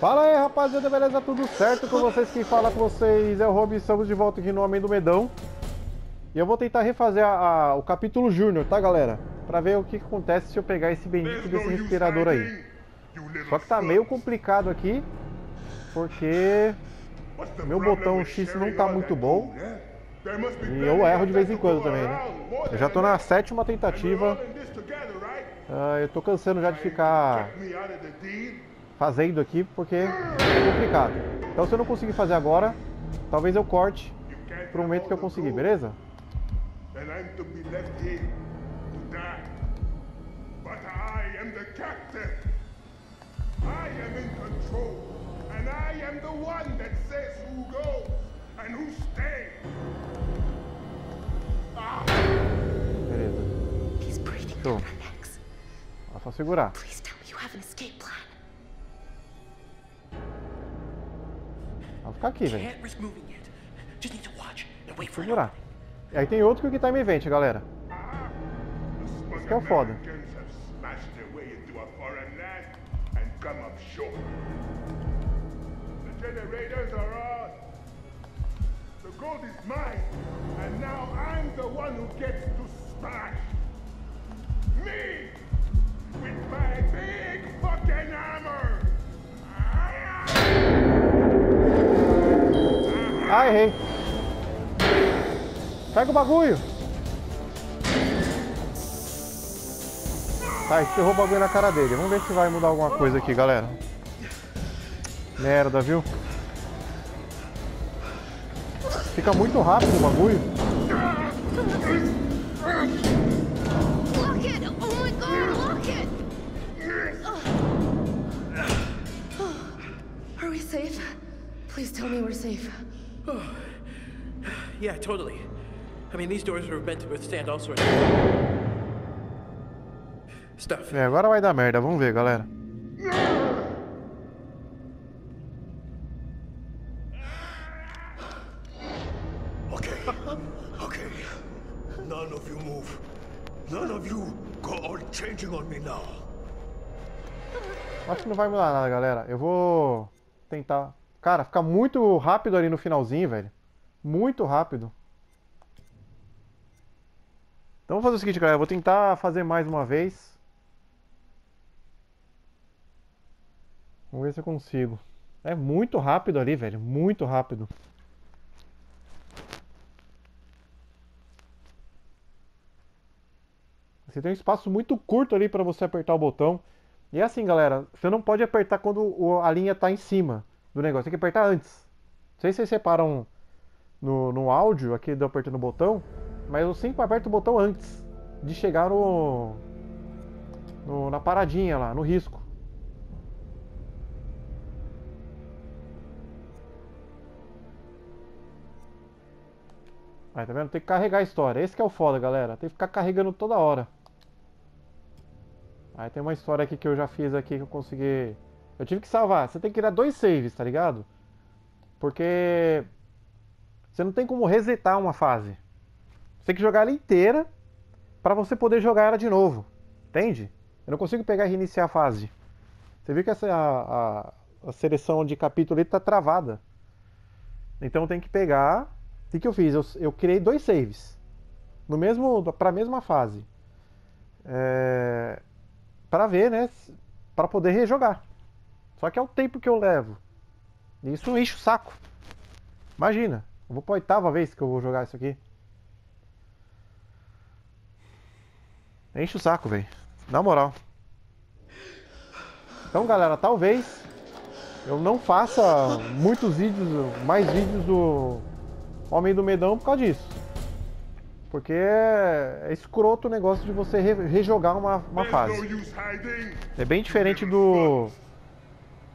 Fala aí rapaziada, beleza? Tudo certo com vocês? Quem fala com vocês é o Rob, estamos de volta aqui no Homem do Medão. E eu vou tentar refazer a, a, o capítulo Júnior, tá galera? Pra ver o que, que, acontece se eu pegar esse bendito desse respirador aí. Só que tá meio complicado aqui, porque meu botão X não tá muito bom. E eu erro de vez em quando também, né? Eu já tô na sétima tentativa. Uh, eu tô cansando já de ficar fazendo aqui porque é complicado. Então se eu não conseguir fazer agora, talvez eu corte pro momento que eu conseguir, beleza? Beleza. Show. É só segurar. Vou ficar aqui, velho. Segurar. E aí tem outro que Time Event, galera. Isso que é o foda. generators are on. The gold is mine, and now I'm the one who gets to smash. Me! With my big fucking hammer! Ah, errei. Pega o bagulho. Tá, encerrou o bagulho na cara dele. Vamos ver se vai mudar alguma coisa aqui, galera. Merda, viu? Fica muito rápido o bagulho. Please tell me we're safe. Yeah, totally. I mean, these doors are meant to withstand all sorts of stuff. É, agora vai dar merda. Vamos ver, galera. Okay. Okay. None of you move. None of you go all changing on me now. Acho que não vai mudar nada, galera. Eu vou tentar. Cara, fica muito rápido ali no finalzinho, velho. Muito rápido. Então vou fazer o seguinte, galera. Eu vou tentar fazer mais uma vez. Vamos ver se eu consigo. É muito rápido ali, velho. Muito rápido. Você tem um espaço muito curto ali para você apertar o botão. E é assim, galera. Você não pode apertar quando a linha está em cima do negócio. Tem que apertar antes. Não sei se vocês separam no, no áudio aqui de eu apertando o botão, mas eu sempre aperto o botão antes de chegar no, no na paradinha lá, no risco. Aí, tá vendo? Tem que carregar a história. Esse que é o foda, galera. Tem que ficar carregando toda hora. Aí tem uma história aqui que eu já fiz aqui que eu consegui... Eu tive que salvar. Você tem que criar dois saves, tá ligado? Porque você não tem como resetar uma fase. Você tem que jogar ela inteira para você poder jogar ela de novo. Entende? Eu não consigo pegar e reiniciar a fase. Você viu que essa a, a, a seleção de capítulo está travada. Então tem que pegar. O que, que eu fiz? Eu, eu criei dois saves. No mesmo, para a mesma fase. É, para ver, né? Para poder rejogar. Só que é o tempo que eu levo. Isso enche o saco. Imagina. Eu vou pra oitava vez que eu vou jogar isso aqui. Enche o saco, velho. Na moral. Então, galera, talvez eu não faça muitos vídeos, mais vídeos do Homem do Medão por causa disso. Porque é, escroto o negócio de você rejogar uma, uma fase. É bem diferente do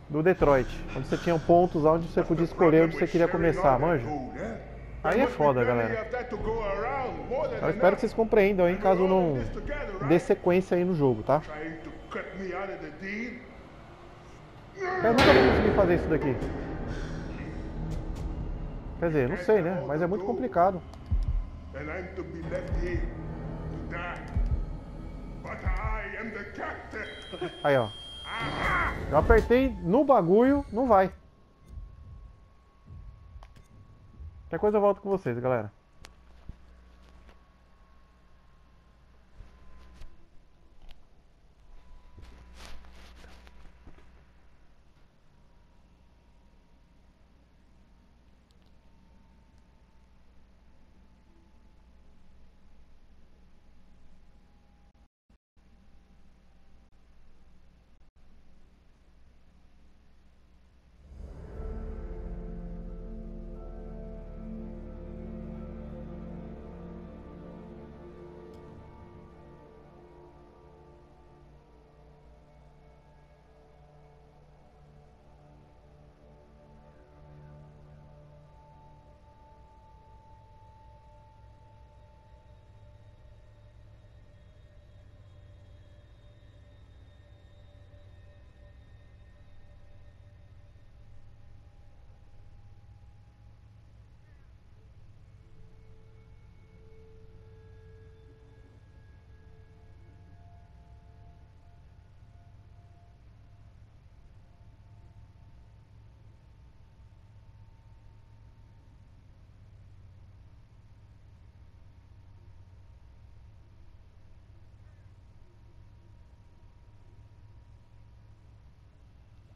do Detroit, onde você tinha pontos onde você podia escolher onde você queria começar, manja? Aí é foda, galera. Eu espero que vocês compreendam aí, caso não dê sequência aí no jogo, tá? Eu nunca vou conseguir fazer isso daqui. Quer dizer, não sei, né? Mas é muito complicado. Aí, ó. Eu apertei no bagulho, não vai. Qualquer coisa eu volto com vocês, galera.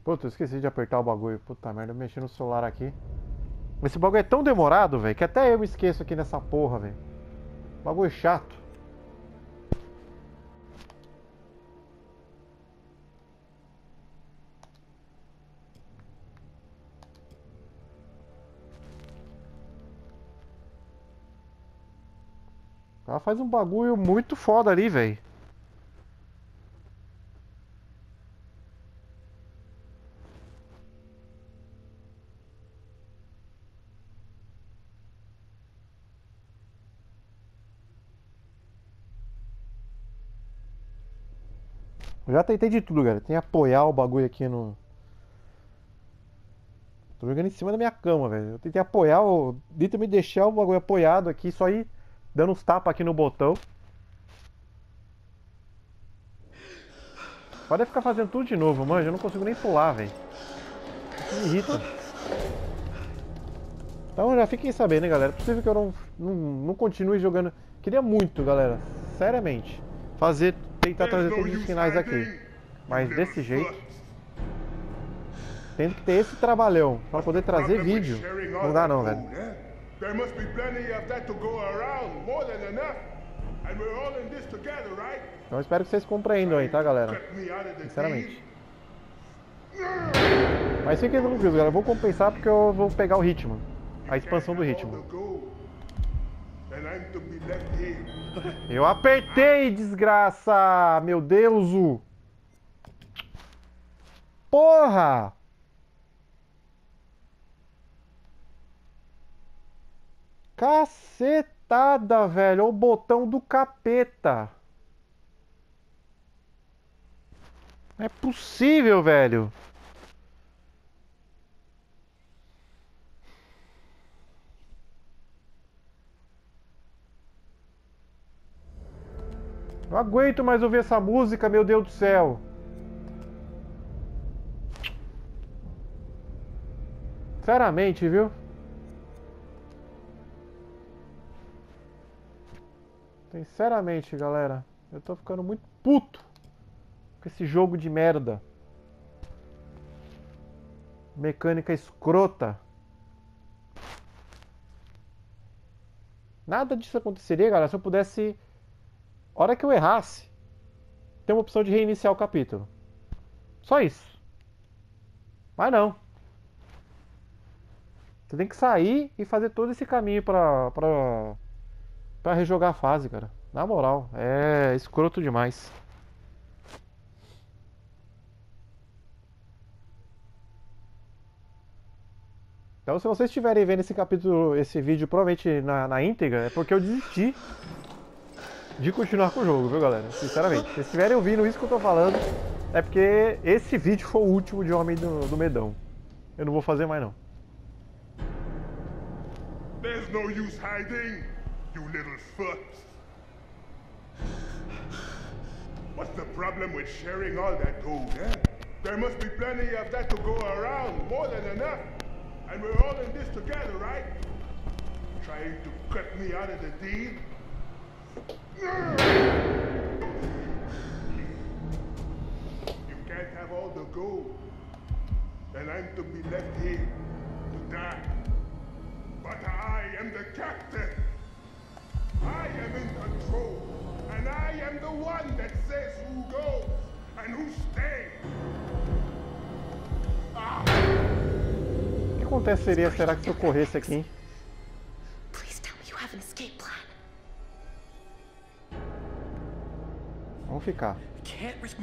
Puta, eu esqueci de apertar o bagulho. Puta merda, eu mexi no celular aqui. Esse bagulho é tão demorado, velho, que até eu me esqueço aqui nessa porra, velho. Bagulho chato. Ela faz um bagulho muito foda ali, velho. Já tentei de tudo, galera. Tem apoiar o bagulho aqui no. Tô jogando em cima da minha cama, velho. Eu tentei apoiar o. me deixar o bagulho apoiado aqui, só ir dando uns tapas aqui no botão. Pode ficar fazendo tudo de novo, mano. Eu não consigo nem pular, velho. Me irrita. Então já fiquem sabendo, né, galera? É possível que eu não, não, não continue jogando. Queria muito, galera. Seriamente. Fazer tentar trazer todos os finais aqui. Mas desse jeito, tendo que ter esse trabalhão para poder trazer vídeo, não dá não, velho. Então espero que vocês compreendam aí, tá, galera? Sinceramente. Mas fiquem tranquilos, galera. Eu vou compensar porque eu vou pegar o ritmo. A expansão do ritmo. Eu apertei, desgraça! Meu Deus! Porra! Cacetada, velho! o botão do capeta! Não é possível, velho! Não aguento mais ouvir essa música, meu Deus do céu. Sinceramente, viu? Sinceramente, galera. Eu tô ficando muito puto com esse jogo de merda. Mecânica escrota. Nada disso aconteceria, galera, se eu pudesse hora que eu errasse, tem uma opção de reiniciar o capítulo. Só isso. Mas não. Você tem que sair e fazer todo esse caminho pra, pra, pra rejogar a fase, cara. Na moral, é escroto demais. Então, se vocês estiverem vendo esse capítulo, esse vídeo provavelmente na, na íntegra, é porque eu desisti de continuar com o jogo, viu galera? Sinceramente, se estiverem ouvindo isso que eu tô falando, é porque esse vídeo foi o último de Homem do, do Medão. Eu não vou fazer mais não. There's no use hiding, you little foot. What's the problem with sharing all that gold, eh? There must be plenty of that to go around, more than enough. And we're all in this together, right? Trying to cut me out of the deal? You can't have all the gold. And I'm to be left here to die. But I am the captain. I am in control. And I am the one that says who goes and who stays. O que aconteceria, será que se eu corresse aqui, hein? Vamos ficar.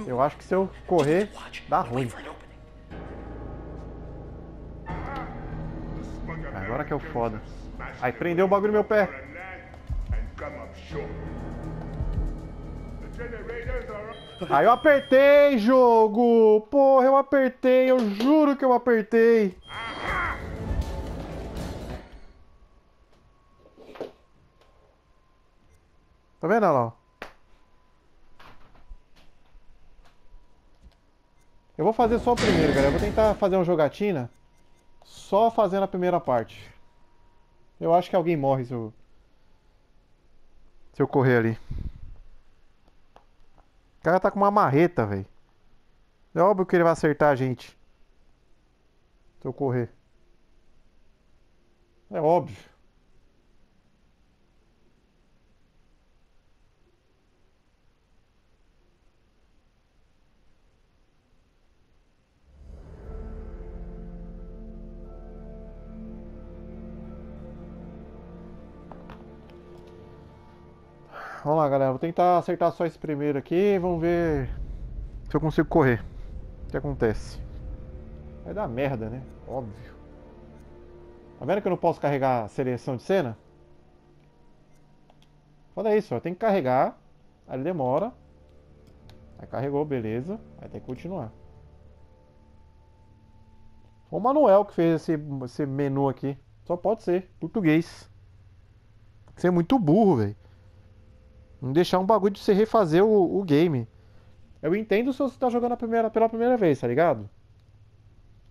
Eu acho que se eu correr, dá ruim. Agora que é o foda. Aí prendeu o bagulho no meu pé. Aí eu apertei, jogo! Porra, eu apertei, eu juro que eu apertei. Tá vendo, lá? Eu vou fazer só o primeiro, galera. Eu vou tentar fazer uma jogatina só fazendo a primeira parte. Eu acho que alguém morre se eu, se eu correr ali. O cara tá com uma marreta, velho. É óbvio que ele vai acertar a gente. Se eu correr. É óbvio. Vamos lá, galera. Vou tentar acertar só esse primeiro aqui. Vamos ver se eu consigo correr. O que acontece? Vai dar merda, né? Óbvio. Tá vendo que eu não posso carregar a seleção de cena? Olha isso, ó. Tem que carregar. Aí ele demora. Aí carregou, beleza. Aí tem que continuar. Foi o Manuel que fez esse, esse menu aqui. Só pode ser. Português. Você é muito burro, velho. Não deixar um bagulho de você refazer o, o game. Eu entendo se você tá jogando primeira, pela primeira vez, tá ligado?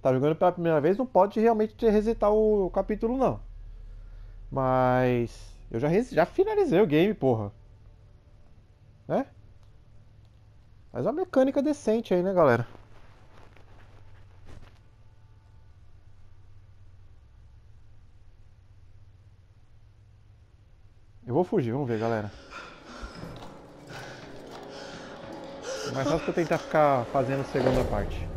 Tá jogando pela primeira vez, não pode realmente te resetar o, o capítulo, não. Mas. Eu já, já finalizei o game, porra. Né? Mas uma mecânica decente aí, né, galera? Eu vou fugir, vamos ver, galera. Mais fácil que eu tentar ficar fazendo a segunda parte.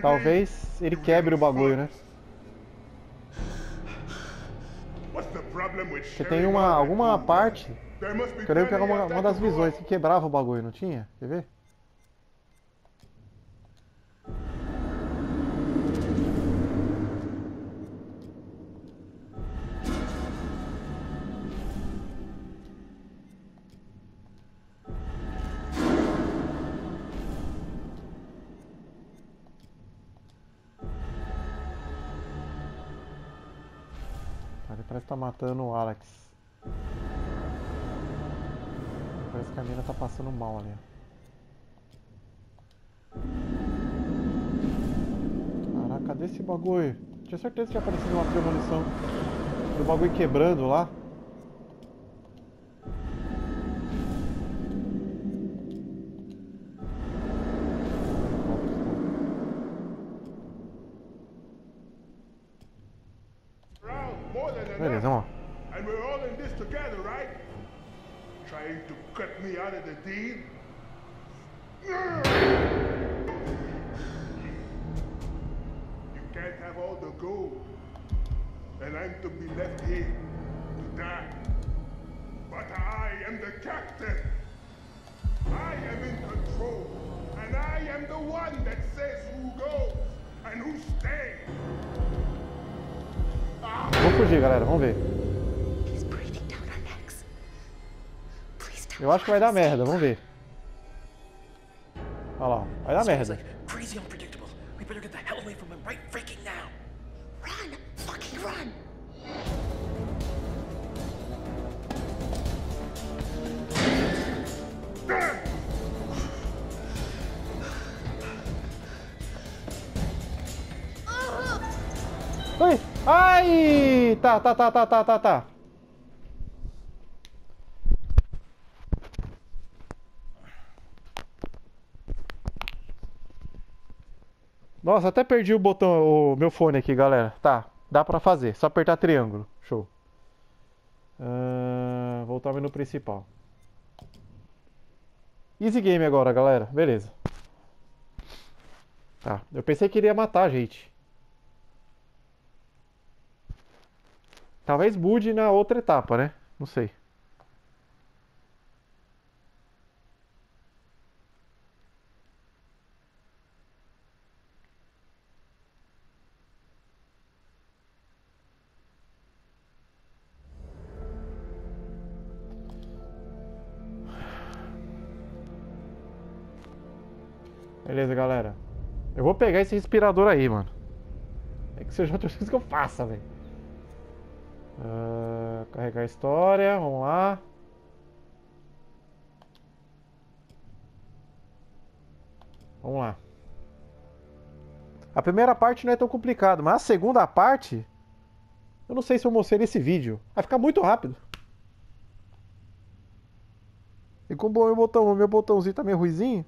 Talvez ele quebre o bagulho, né? Porque tem uma, alguma parte que eu lembro que era uma, uma das visões que quebrava o bagulho, não tinha? Quer ver? Matando o Alex. Parece que a mina tá passando mal ali. Caraca, cadê esse bagulho? Tinha certeza que tinha aparecido uma premonição do bagulho quebrando lá. Am the one that says who goes and who stays. Vou fugir, galera, vamos ver. Eu me acho que you vai dar merda, vamos ver. Olha lá, vai dar merda. like crazy unpredictable. We better get the hell away from him right freaking now. Run! Fucking run! Ai! Tá, tá, tá, tá, tá, tá, tá. Nossa, até perdi o botão, o meu fone aqui, galera. Tá, dá pra fazer. Só apertar triângulo. Show. Ah, voltar ao menu principal. Easy game agora, galera. Beleza. Tá, eu pensei que iria matar a gente. Talvez mude na outra etapa, né? Não sei. Beleza, galera. Eu vou pegar esse respirador aí, mano. É que seja outra coisa que eu faça, velho. Ah, carregar a história, vamos lá. Vamos lá. A primeira parte não é tão complicado, mas a segunda parte, eu não sei se eu mostrei nesse vídeo. Vai ficar muito rápido. E como o meu botão, o meu botãozinho tá meio ruizinho,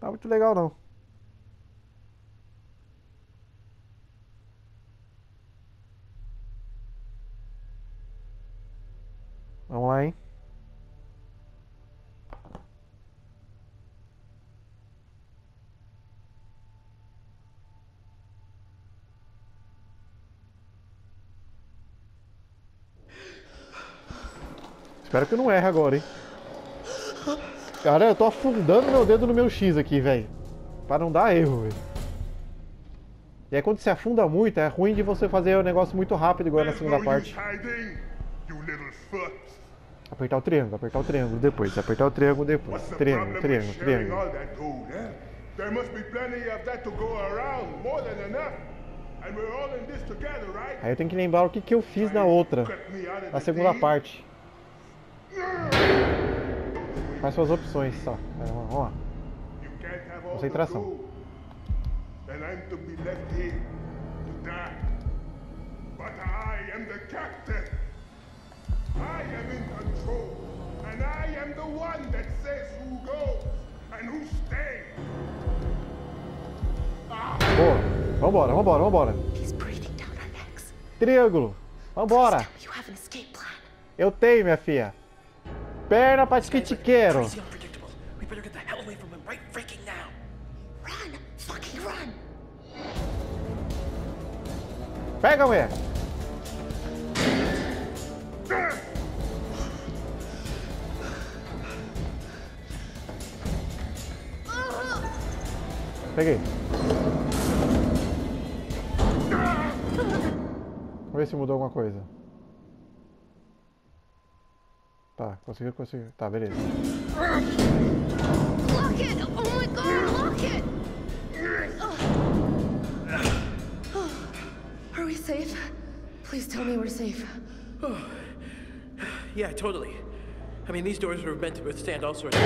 tá muito legal não. Espero que eu não erre agora, hein? Cara, eu tô afundando meu dedo no meu X aqui, velho. Pra não dar erro, velho. E aí quando se afunda muito, é ruim de você fazer o negócio muito rápido, igual na segunda parte. Apertar o triângulo, apertar o triângulo depois, apertar o triângulo depois. Triângulo, triângulo, triângulo. eh? There must be plenty of that to go around, more than enough. And we're all in this together, right? Aí eu tenho que lembrar o que, que eu fiz na outra, na segunda parte. Faz suas opções só. Vamos lá. Concentração. And I'm to be left here to die. But I am the captain. I am in control. And I am the one that says who goes and who stays. Boa. Vambora, vambora, vambora. Triângulo. Vambora. Eu tenho, minha filha. Perna pra que te quero. Crazy unpredictable. We better get the hell away from him right freaking now. Run! Fucking run! Pega, mulher. Peguei. Vamos ver se mudou alguma coisa. Tá, conseguiu, conseguiu. Tá, beleza. Lock it! Oh my god, lock it! Are we safe? Please tell me we're safe. Yeah, totally. I mean, these doors were meant to withstand all sorts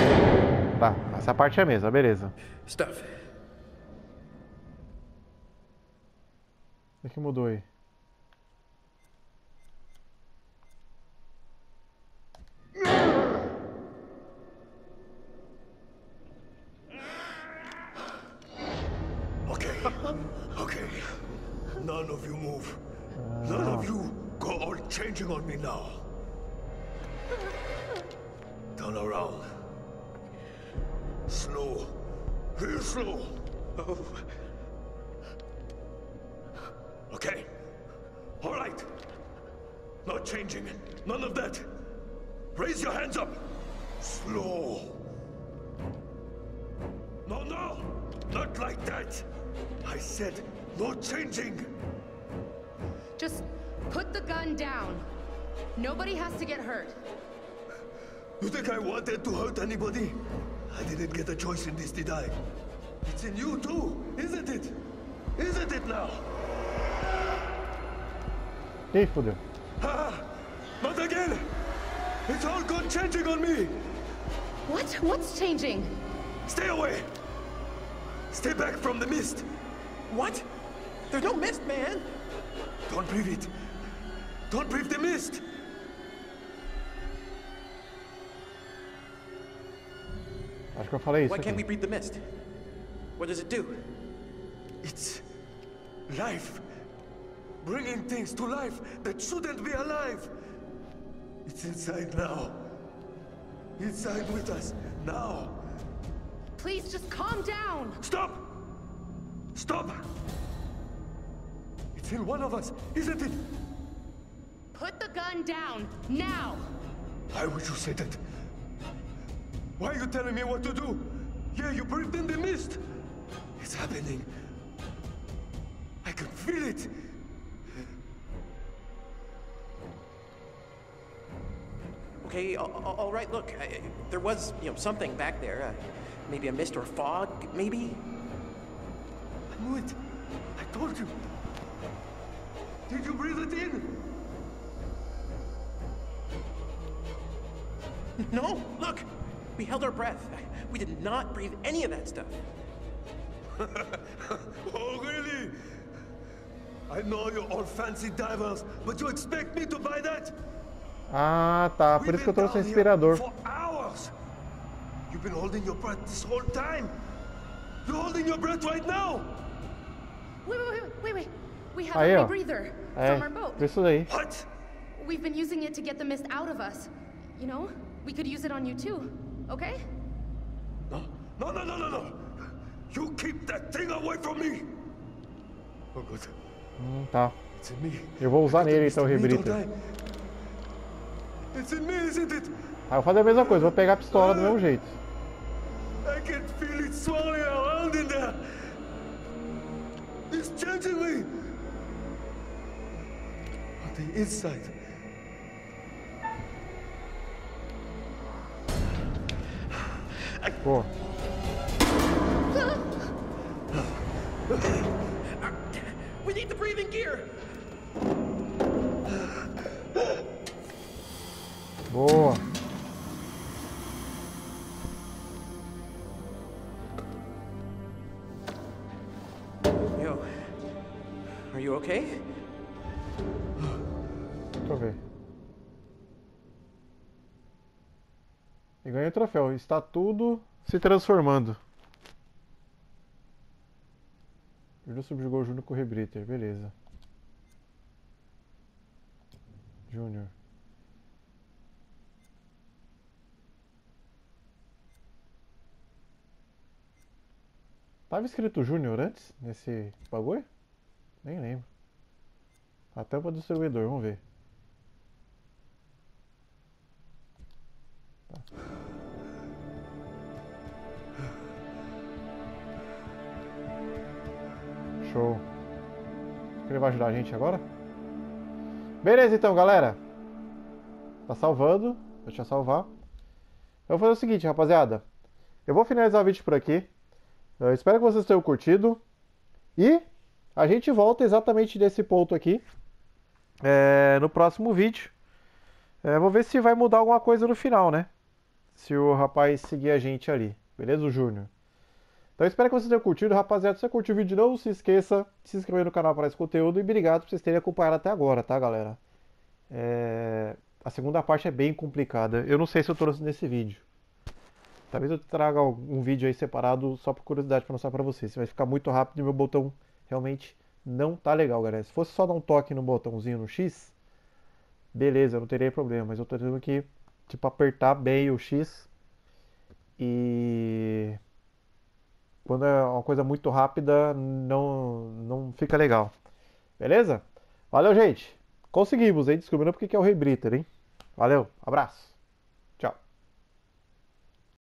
Tá, essa parte é a mesma, beleza. of stuff. O que mudou aí? None of you move. None of you go all changing on me now. Turn around. Slow. Real slow. Okay. All right. Not changing. None of that. Raise your hands up. Slow. No, no. Not like that. I said no changing. Just put the gun down. Nobody has to get hurt. You think I wanted to hurt anybody? I didn't get a choice in this, did I? It's in you too, isn't it? Isn't it now? Ih, fodeu. Ah, not again! It's all gone changing on me! What? What's changing? Stay away! Stay back from the mist! what? There's no mist, man. Don't breathe it. Don't breathe the mist. Acho que eu falei isso Why can't we breathe the mist? What does it do? It's life. Bringing things to life that shouldn't be alive. It's inside now. Inside with us now. Please just calm down. Stop! Stop! It's in one of us, isn't it? Put the gun down now. Why would you say that? Why are you telling me what to do? Yeah, you breathed in the mist. It's happening. I can feel it. Okay, a- a- all right, look, I, there was, you know, something back there. Uh, maybe a mist or fog, maybe? I knew it. I told you. Did you breathe it in? No, look, we held our breath. We did not breathe any of that stuff. Oh, really? I know you're all fancy divers, but you expect me to buy that? Ah, tá. Por We've isso que eu been trouxe o down here respirador. For hours. You've been holding your breath this whole time. You're holding your breath right now. Wait, wait, wait, wait, wait. We have Aí, a ó. rebreather É, from our boat. isso daí. What? We've been using it to get the mist out of us. You know, we could use it on you too, okay? No, no, no, no, no, no. You keep that thing away from me. Oh, good. Mm, hum, tá. It's in me. Eu vou usar nele então o It's in me, rebrita. don't I? It's in me, isn't it? Aí eu vou fazer a mesma coisa, vou pegar a pistola do mesmo ah, jeito. I can feel it swirling around in there. It's changing me. On the inside. Pô, We need the breathing gear! boa. Yo, are you okay? Troféu. Está tudo se transformando. Júnior subjugou o Júnior com o Rebriter. Beleza. Júnior. Tava escrito Júnior antes nesse bagulho? Nem lembro. A tampa do distribuidor, vamos ver. Show. Que ele vai ajudar a gente agora? Beleza então, galera. Tá salvando. Deixa eu salvar. Eu vou fazer o seguinte, rapaziada. Eu vou finalizar o vídeo por aqui. Eu espero que vocês tenham curtido. E a gente volta exatamente desse ponto aqui. é, no próximo vídeo. É, vou ver se vai mudar alguma coisa no final, né? Se o rapaz seguir a gente ali. Beleza, Júnior? Então espero que vocês tenham curtido, rapaziada. Se você curtiu o vídeo, não se esqueça de se inscrever no canal para esse conteúdo. E obrigado por vocês terem acompanhado até agora, tá, galera? É, A segunda parte é bem complicada. Eu não sei se eu trouxe nesse vídeo. Talvez eu traga um vídeo aí separado só por curiosidade para mostrar para vocês. Vai ficar muito rápido e meu botão realmente não tá legal, galera. Se fosse só dar um toque no botãozinho no X, beleza, não teria problema. Mas eu tô tendo que, tipo, apertar bem o X. E quando é uma coisa muito rápida, não, não fica legal. Beleza? Valeu, gente. Conseguimos, hein? Descobrindo porque que é o Rei Britter, hein? Valeu, abraço.